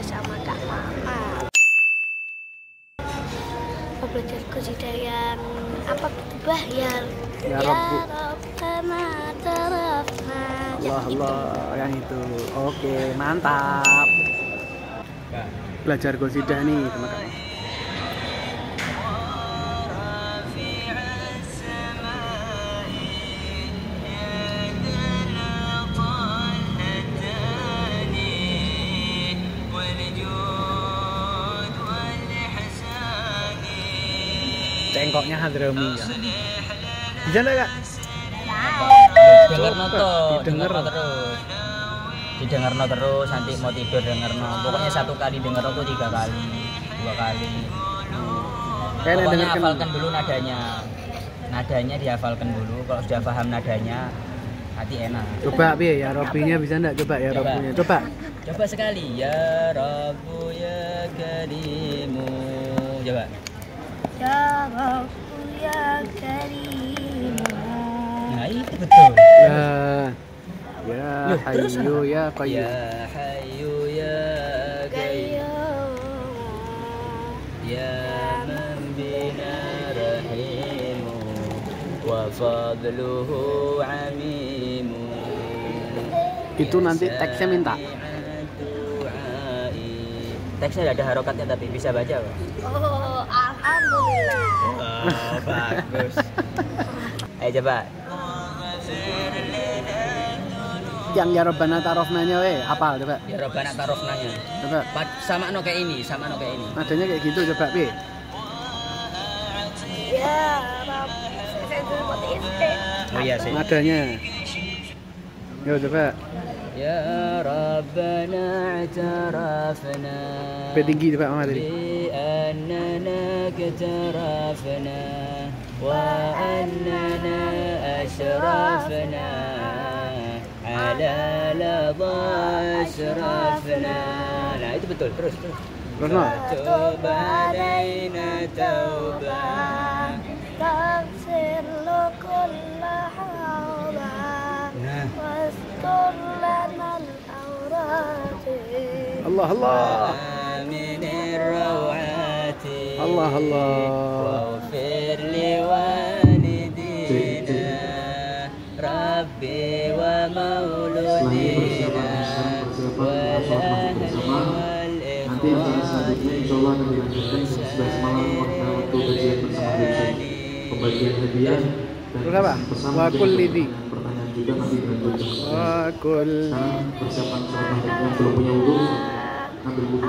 sama Kak Mama Mau belajar kosida yang Apa bah Ya Ya. Rabbana tarafna Yang Allah. Allah yang itu. Oke mantap. Belajar gosidah nih teman-teman cengkoknya Hadrami ya. Bisa nggak kak? no didengar. denger no terus. Didengar no terus nanti mau tidur denger no. Pokoknya satu kali denger no tuh tiga kali dua kali. Kayaknya pokoknya hafalkan dulu. nadanya. Nadanya dihafalkan dulu kalau sudah paham nadanya hati enak. Coba bi ya Robinya bisa nggak? Coba ya. Robinya. Coba. Coba sekali ya Rabbu ya Karimu. Coba Ya Rabbu ya nah itu betul. Ya. Ya Hayyu ya Qayyum ya Hayyu ya Qayyum Ya man bina rahimu wa fadluhu amimu. Itu nanti teksnya minta. Teksnya ada harokatnya tapi bisa baca Pak? Oh Alhamdulillah Oh, bagus. Ayo coba. yang ya Robbana tarofnanya weh apal coba Ya Robbana tarofnanya. coba Pat- Sama no kayak ini, sama no kayak ini. nadanya kayak gitu coba bi Ya Rabbu Saya dulu Oh iya sih. nadanya yo coba يا ربنا اعترفنا بدقيقة بقى ما أدري. بأننا اكترفنا وأننا أشرفنا على لظى أشرفنا. لا itu betul terus terus توب علينا توبة. تغفر له كل حوضة الأوراد Allah Allah من الروعات الله الله. واغفر لوالدينا ربي ومولودينا والأهل Nanti yang saya selanjutnya insya Allah akan dilanjutkan jam 11 malam waktu kajian bersama dengan pembagian hadiah dan Terus apa? pesan Wa juga nanti dilanjutkan. Wakul Sekarang persiapan sholat maghrib yang belum punya wudhu ambil wudhu.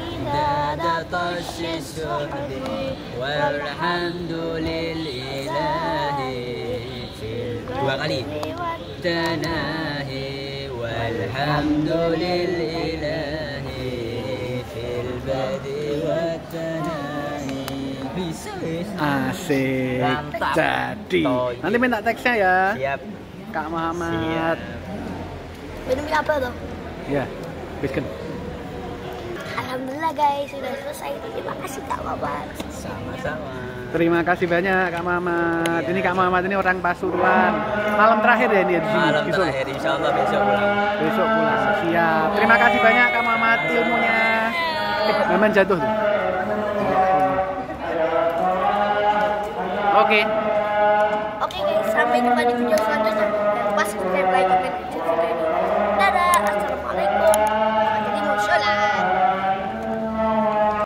abdal habbi Wa عداد طش السحب والحمد للإله في dua kali تناهي والحمد للإله في البدء والتناهي bisa wis asik Mantap. jadi Toyib. nanti minta teksnya ya siap Kak Muhammad siap Minumnya apa tuh? ya biskan Alhamdulillah guys sudah selesai. Terima kasih Kak Bapak. sama-sama Terima kasih banyak Kak Muhammad. Ini Kak Muhammad ini orang Pasuruan. Malam terakhir ya ini di sini. malam terakhir insya Allah besok pulang Besok pulang. Siap. Terima kasih banyak Kak Muhammad ilmunya. Eh, Maman jatuh tuh. Oke. Oke guys, sampai jumpa di video selanjutnya. Jangan lupa subscribe